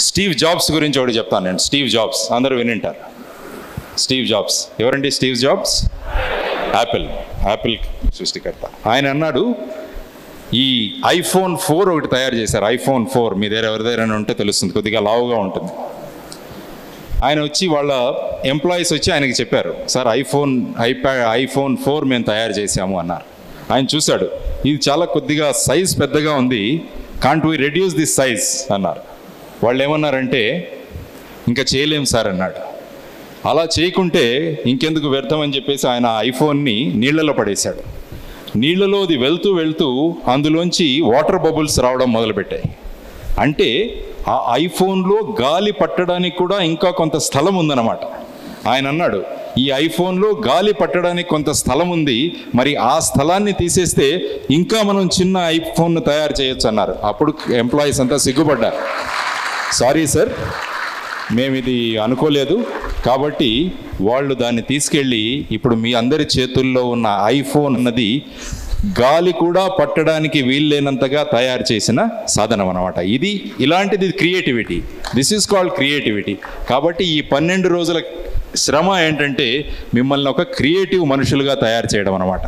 Steve jobs గురించి ఒకటి చెప్తాను నేను. Steve Jobs. అందరూ వినింటారు. Steve Jobs. ఎవరండి స్టీవ్ జాబ్స్? యాపిల్. యాపిల్ సృష్టికర్త. ఆయన అన్నాడు ఈ ఐఫోన్ ఫోర్ ఒకటి తయారు చేశారు. IPhone four. మీ దగ్గర ఎవరి దగ్గర ఉంటే తెలుస్తుంది. కొద్దిగా లావుగా ఉంటుంది. ఆయన వచ్చి వాళ్ళ ఎంప్లాయీస్ వచ్చి ఆయనకి చెప్పారు sir iPhone iPad iPhone four మేము తయారు చేశాము అన్నారు. ఆయన చూశాడు ఇది చాలా కొద్దిగా సైజ్ పెద్దగా ఉంది. Can't we reduce this size అన్నారు. వాళ్ళు ఏమన్నారంటే ఇంకా చేయలేం సార్ అన్నాడు. అలా చేయకుంటే ఇంకెందుకు వ్యర్థం అని చెప్పేసి ఆయన ఐఫోన్ని నీళ్ళలో పడేశాడు. నీళ్ళలో అది వెళ్తూ వెళ్తూ అందులోంచి వాటర్ బబుల్స్ రావడం మొదలుపెట్టాయి. అంటే ఆ ఐఫోన్లో గాలి పట్టడానికి కూడా ఇంకా కొంత స్థలం ఉందన్నమాట. ఆయన అన్నాడు ఈ ఐఫోన్లో గాలి పట్టడానికి కొంత స్థలం ఉంది మరి ఆ స్థలాన్ని తీసేస్తే ఇంకా మనం చిన్న ఐఫోన్ను తయారు చేయొచ్చు అన్నారు. అప్పుడు ఎంప్లాయీస్ అంతా సిగ్గుపడ్డారు. సారీ సార్ మేము ఇది అనుకోలేదు. కాబట్టి వాళ్ళు దాన్ని తీసుకెళ్ళి ఇప్పుడు మీ అందరి చేతుల్లో ఉన్న ఐఫోన్ అన్నది గాలి కూడా పట్టడానికి వీల్లేనంతగా తయారు చేసిన సాధనం అనమాట ఇది ఇలాంటిది creativity this is called creativity కాబట్టి ఈ పన్నెండు రోజుల శ్రమ ఏంటంటే మిమ్మల్ని ఒక క్రియేటివ్ మనుషులుగా తయారు చేయడం అనమాట